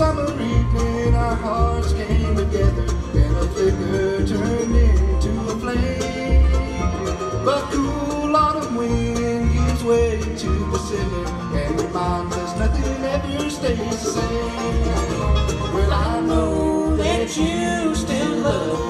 summer evening our hearts came together and a flicker turned into a flame. The cool autumn wind gives way to the summer and reminds us nothing ever stays the same. Well, I know that you still love